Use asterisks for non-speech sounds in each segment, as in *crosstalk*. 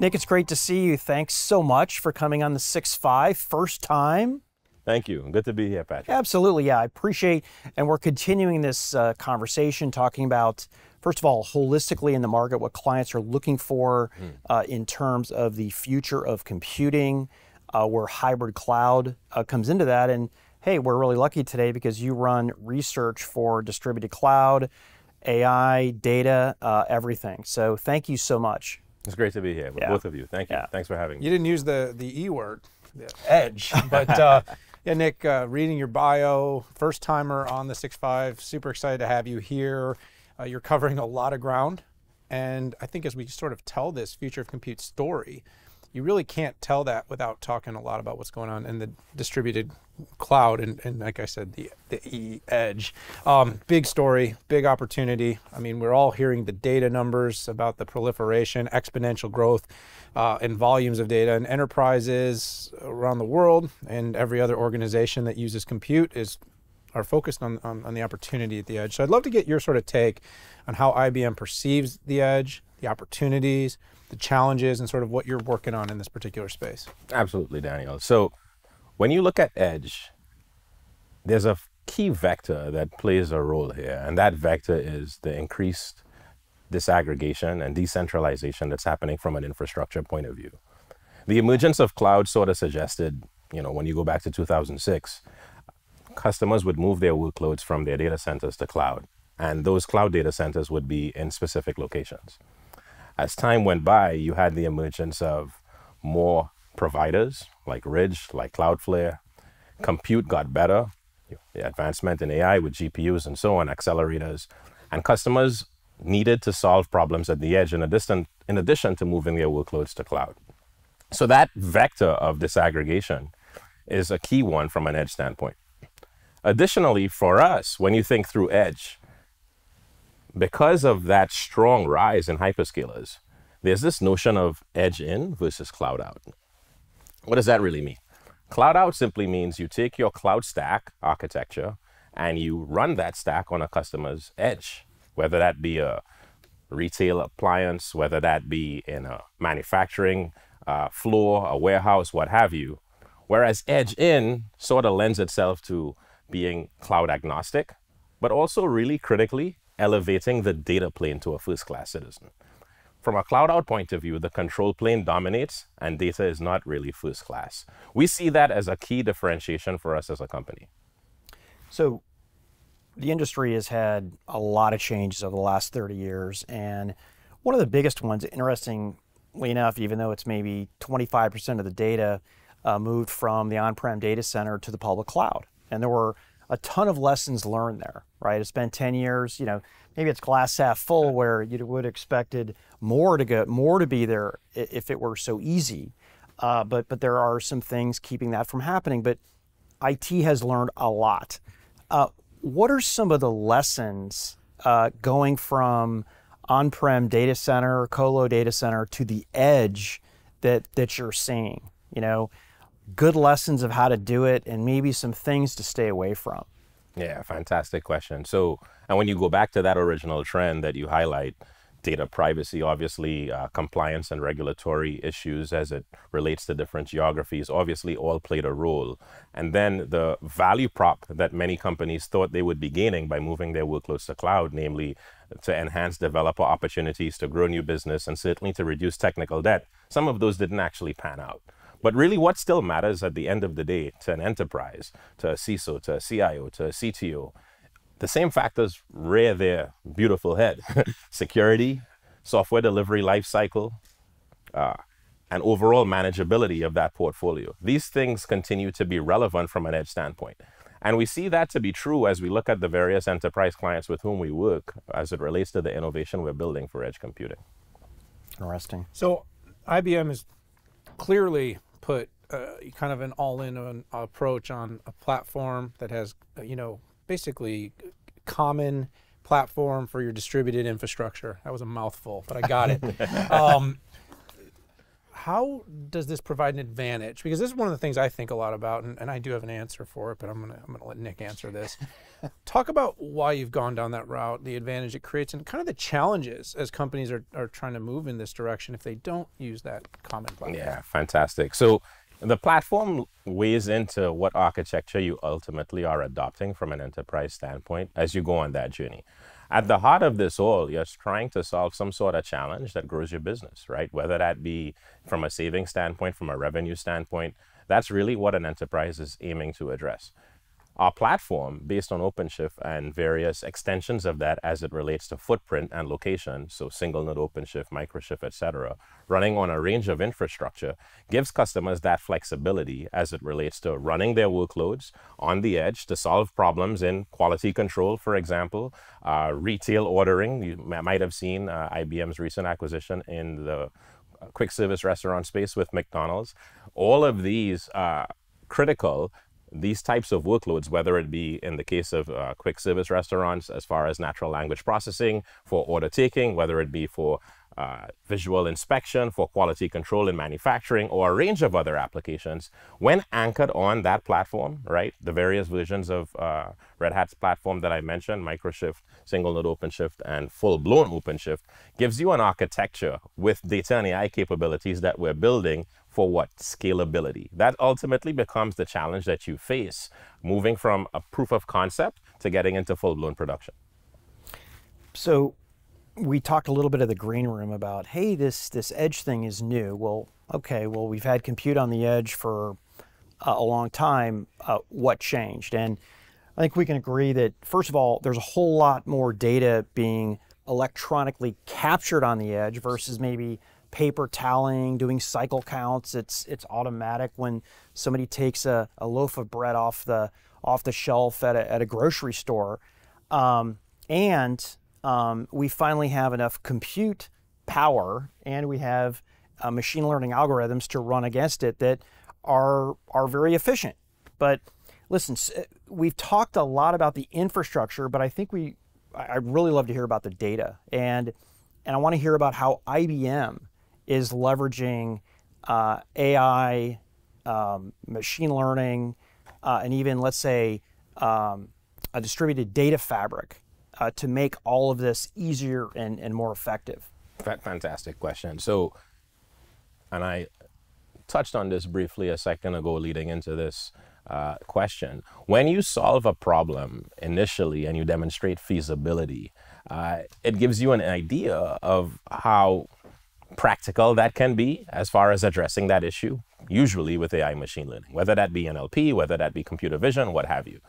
Nick, it's great to see you. Thanks so much for coming on the 6-5, first time. Thank you. Good to be here, Patrick. Absolutely, yeah. I appreciate, and we're continuing this uh, conversation talking about, first of all, holistically in the market, what clients are looking for mm. uh, in terms of the future of computing, uh, where hybrid cloud uh, comes into that. And hey, we're really lucky today because you run research for distributed cloud, AI, data, uh, everything. So thank you so much. It's great to be here with yeah. both of you. Thank you. Yeah. Thanks for having me. You didn't use the, the E word, the *laughs* edge, but uh, yeah, Nick, uh, reading your bio, first timer on the Six Five. super excited to have you here. Uh, you're covering a lot of ground. And I think as we sort of tell this future of compute story, you really can't tell that without talking a lot about what's going on in the distributed cloud and, and like I said, the, the E edge. Um, big story, big opportunity. I mean, we're all hearing the data numbers about the proliferation, exponential growth uh, in volumes of data, and enterprises around the world and every other organization that uses compute is are focused on, on, on the opportunity at the edge. So I'd love to get your sort of take on how IBM perceives the edge, the opportunities, the challenges, and sort of what you're working on in this particular space. Absolutely, Daniel. So when you look at edge, there's a key vector that plays a role here, and that vector is the increased disaggregation and decentralization that's happening from an infrastructure point of view. The emergence of cloud sort of suggested, you know, when you go back to 2006, customers would move their workloads from their data centers to cloud, and those cloud data centers would be in specific locations as time went by, you had the emergence of more providers like Ridge, like Cloudflare. Compute got better, the advancement in AI with GPUs and so on, accelerators, and customers needed to solve problems at the edge in addition, in addition to moving their workloads to cloud. So that vector of disaggregation is a key one from an edge standpoint. Additionally, for us, when you think through edge, because of that strong rise in hyperscalers, there's this notion of edge in versus cloud out. What does that really mean? Cloud out simply means you take your cloud stack architecture and you run that stack on a customer's edge, whether that be a retail appliance, whether that be in a manufacturing uh, floor, a warehouse, what have you. Whereas edge in sort of lends itself to being cloud agnostic, but also really critically elevating the data plane to a first class citizen. From a cloud out point of view, the control plane dominates and data is not really first class. We see that as a key differentiation for us as a company. So, the industry has had a lot of changes over the last 30 years. And one of the biggest ones, interestingly enough, even though it's maybe 25% of the data uh, moved from the on prem data center to the public cloud. And there were a ton of lessons learned there, right? It's been 10 years, you know, maybe it's glass half full where you would have expected more to go, more to be there if it were so easy. Uh, but, but there are some things keeping that from happening. But IT has learned a lot. Uh, what are some of the lessons uh, going from on-prem data center, colo data center to the edge that, that you're seeing? You know, good lessons of how to do it and maybe some things to stay away from? Yeah, fantastic question. So, and when you go back to that original trend that you highlight, data privacy, obviously, uh, compliance and regulatory issues as it relates to different geographies, obviously, all played a role. And then the value prop that many companies thought they would be gaining by moving their workloads to cloud, namely to enhance developer opportunities, to grow new business, and certainly to reduce technical debt, some of those didn't actually pan out. But really, what still matters at the end of the day to an enterprise, to a CISO, to a CIO, to a CTO, the same factors rear their beautiful head *laughs* security, software delivery lifecycle, uh, and overall manageability of that portfolio. These things continue to be relevant from an edge standpoint. And we see that to be true as we look at the various enterprise clients with whom we work as it relates to the innovation we're building for edge computing. Interesting. So IBM is clearly put uh, kind of an all-in approach on a platform that has, uh, you know, basically common platform for your distributed infrastructure. That was a mouthful, but I got it. *laughs* um, how does this provide an advantage? Because this is one of the things I think a lot about, and, and I do have an answer for it, but I'm gonna I'm gonna let Nick answer this. *laughs* Talk about why you've gone down that route, the advantage it creates, and kind of the challenges as companies are, are trying to move in this direction if they don't use that common platform. Yeah, fantastic. So the platform weighs into what architecture you ultimately are adopting from an enterprise standpoint as you go on that journey. At the heart of this all, you're trying to solve some sort of challenge that grows your business, right? Whether that be from a saving standpoint, from a revenue standpoint, that's really what an enterprise is aiming to address our platform based on OpenShift and various extensions of that as it relates to footprint and location, so single node OpenShift, Microshift, etc., running on a range of infrastructure, gives customers that flexibility as it relates to running their workloads on the edge to solve problems in quality control, for example, uh, retail ordering. You might have seen uh, IBM's recent acquisition in the uh, quick service restaurant space with McDonald's. All of these are critical these types of workloads, whether it be in the case of uh, quick service restaurants, as far as natural language processing for order taking, whether it be for uh, visual inspection, for quality control in manufacturing, or a range of other applications, when anchored on that platform, right, the various versions of uh, Red Hat's platform that I mentioned, Microshift, single node OpenShift, and full blown OpenShift, gives you an architecture with data and AI capabilities that we're building for what? Scalability. That ultimately becomes the challenge that you face moving from a proof of concept to getting into full blown production. So we talked a little bit of the green room about, hey, this this edge thing is new. Well, okay, well we've had compute on the edge for uh, a long time. Uh, what changed? And I think we can agree that first of all, there's a whole lot more data being electronically captured on the edge versus maybe paper tallying, doing cycle counts. It's it's automatic when somebody takes a, a loaf of bread off the off the shelf at a, at a grocery store, um, and um, we finally have enough compute power and we have uh, machine learning algorithms to run against it that are are very efficient. But listen, we've talked a lot about the infrastructure, but I think we I'd really love to hear about the data and and I want to hear about how IBM is leveraging uh, AI, um, machine learning, uh, and even let's say um, a distributed data fabric uh, to make all of this easier and, and more effective? Fantastic question. So, and I touched on this briefly a second ago leading into this uh, question. When you solve a problem initially and you demonstrate feasibility, uh, it gives you an idea of how practical that can be as far as addressing that issue, usually with AI machine learning, whether that be NLP, whether that be computer vision, what have you.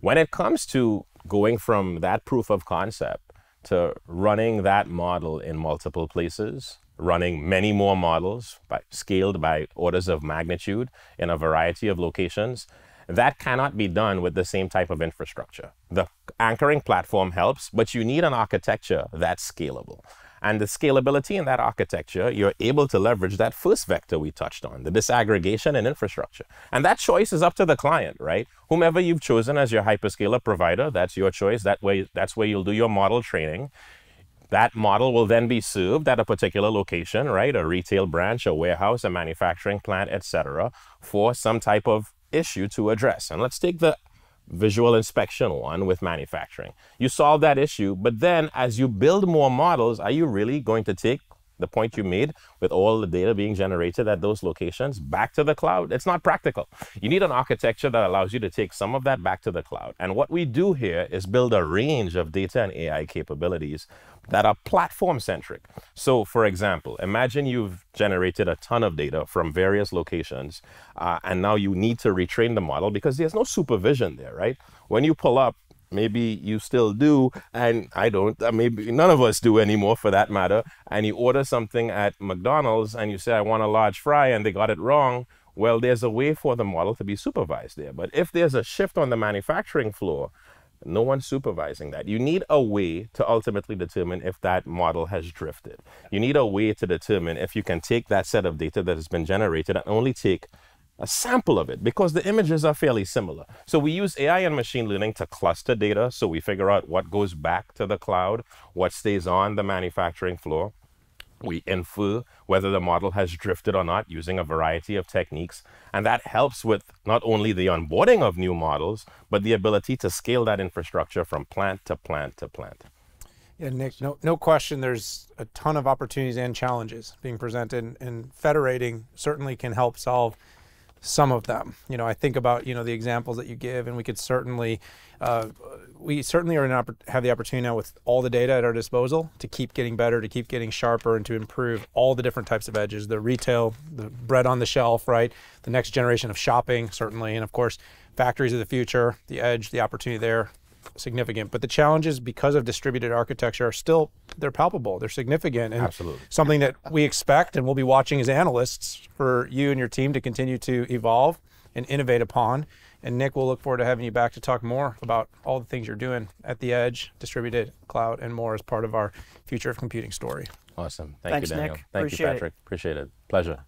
When it comes to going from that proof of concept to running that model in multiple places, running many more models by, scaled by orders of magnitude in a variety of locations, that cannot be done with the same type of infrastructure. The anchoring platform helps, but you need an architecture that's scalable. And the scalability in that architecture, you're able to leverage that first vector we touched on, the disaggregation and infrastructure. And that choice is up to the client, right? Whomever you've chosen as your hyperscaler provider, that's your choice. That way, that's where you'll do your model training. That model will then be served at a particular location, right? A retail branch, a warehouse, a manufacturing plant, etc., for some type of issue to address. And let's take the visual inspection one with manufacturing. You solve that issue, but then as you build more models, are you really going to take the point you made with all the data being generated at those locations back to the cloud? It's not practical. You need an architecture that allows you to take some of that back to the cloud. And what we do here is build a range of data and AI capabilities that are platform centric. So, for example, imagine you've generated a ton of data from various locations, uh, and now you need to retrain the model because there's no supervision there, right? When you pull up, maybe you still do, and I don't, uh, maybe none of us do anymore for that matter, and you order something at McDonald's and you say, I want a large fry, and they got it wrong. Well, there's a way for the model to be supervised there. But if there's a shift on the manufacturing floor, no one's supervising that. You need a way to ultimately determine if that model has drifted. You need a way to determine if you can take that set of data that has been generated and only take a sample of it because the images are fairly similar. So we use AI and machine learning to cluster data so we figure out what goes back to the cloud, what stays on the manufacturing floor. We infer whether the model has drifted or not using a variety of techniques. And that helps with not only the onboarding of new models, but the ability to scale that infrastructure from plant to plant to plant. Yeah, Nick, no, no question there's a ton of opportunities and challenges being presented, and federating certainly can help solve some of them. You know, I think about you know the examples that you give, and we could certainly, uh, we certainly are an have the opportunity now with all the data at our disposal to keep getting better, to keep getting sharper, and to improve all the different types of edges, the retail, the bread on the shelf, right, the next generation of shopping, certainly, and of course, factories of the future, the edge, the opportunity there, significant. But the challenges, because of distributed architecture, are still they're palpable. They're significant, and Absolutely. something that we expect and we'll be watching as analysts for you and your team to continue to evolve and innovate upon. And Nick, we'll look forward to having you back to talk more about all the things you're doing at the edge, distributed cloud, and more as part of our future of computing story. Awesome. Thank Thanks, you, Daniel. Nick. Thank Appreciate you, it. Patrick. Appreciate it. Pleasure.